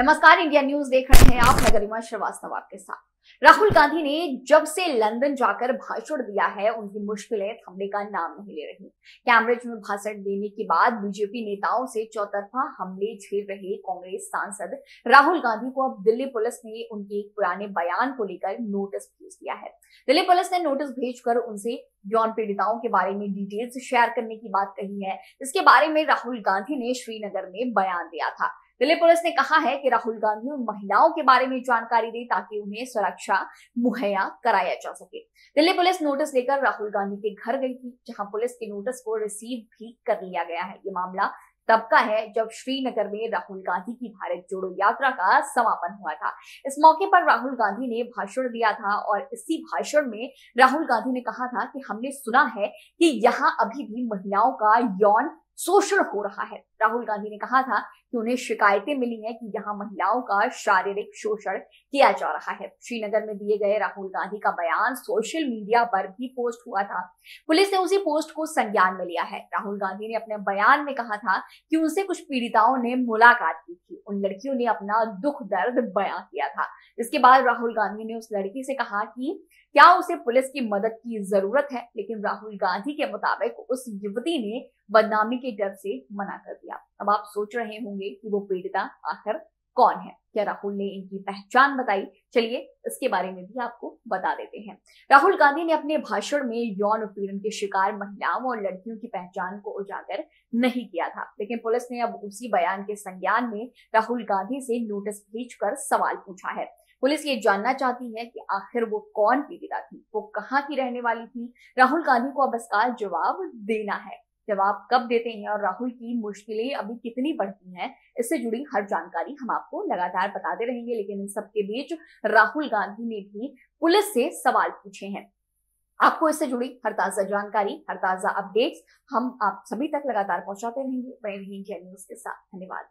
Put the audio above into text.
नमस्कार, India news देख रहे हैं आप। नगरिमा श्रीवास्तव आपके साथ। राहुल गांधी ने जब से लंदन जाकर भाषण दिया है, उनकी मुश्किलें थमने का नाम नहीं ले रही। कैम्ब्रिज में भाषण देने के बाद बीजेपी नेताओं से चौतरफा हमले झेल रहे कांग्रेस सांसद राहुल गांधी को अब दिल्ली पुलिस ने उनके एक पुराने बयान को लेकर नोटिस भेज दिया है। दिल्ली पुलिस ने नोटिस भेजकर उनसे यौन पीड़िताओं के बारे में डिटेल्स शेयर करने की बात कही है। इसके बारे में राहुल गांधी ने श्रीनगर में बयान दिया था। दिल्ली पुलिस ने कहा है कि राहुल गांधी उन महिलाओं के बारे में जानकारी दे ताकि उन्हें सुरक्षा मुहैया कराया जा सके। दिल्ली पुलिस नोटिस लेकर राहुल गांधी के घर गई थी, जहाँ पुलिस के नोटिस को रिसीव भी कर लिया गया है। ये मामला तब का है जब श्रीनगर में राहुल गांधी की भारत जोड़ो यात्रा का समापन हुआ था। इस मौके पर राहुल गांधी ने भाषण दिया था और इसी भाषण में राहुल गांधी ने कहा था कि हमने सुना है कि यहाँ अभी भी महिलाओं का यौन शोषण हो रहा है। राहुल गांधी ने कहा था कि उन्हें शिकायतें मिली हैं कि यहाँ महिलाओं का शारीरिक शोषण किया जा रहा है। श्रीनगर में दिए गए राहुल गांधी का बयान सोशल मीडिया पर भी पोस्ट हुआ था। पुलिस ने उसी पोस्ट को संज्ञान में लिया है। राहुल गांधी ने अपने बयान में कहा था कि उनसे कुछ पीड़िताओं ने मुलाकात की थी। उन लड़कियों ने अपना दुख दर्द बयां किया था। इसके बाद राहुल गांधी ने उस लड़की से कहा कि क्या उसे पुलिस की मदद की ज़रूरत है? लेकिन राहुल गांधी के मुताबिक उस युवती ने बदनामी के डर से मना कर दिया। अब आप सोच रहे होंगे कि वो पीड़िता आखिर कौन है? क्या राहुल ने इनकी पहचान बताई? चलिए इसके बारे में भी आपको बता देते हैं। राहुल गांधी ने अपने भाषण में यौन उत्पीड़न के शिकार महिलाओं और लड़कियों की पहचान को उजागर नहीं किया था। लेकिन पुलिस ने अब उसी बयान के संज्ञान में राहुल गांधी से नोटिस भेजकर सवाल पूछा है। पुलिस ये जानना चाहती है कि आखिर वो कौन पीड़िता थी? वो कहाँ की रहने वाली थी? राहुल गांधी को अब इसका जवाब देना है। जवाब कब देते हैं और राहुल की मुश्किलें अभी कितनी बढ़ती हैं, इससे जुड़ी हर जानकारी हम आपको लगातार बताते रहेंगे, लेकिन इन सबके बीच राहुल गांधी ने भी पुलिस से सवाल पूछे हैं। आपको इससे जुड़ी हर ताज़ा जानकारी, हर ताज़ा अपडेट्स हम आप सभी तक लगातार पहुंचाते रहेंगे। इंडिया न्यूज़ के साथ। धन्यवाद।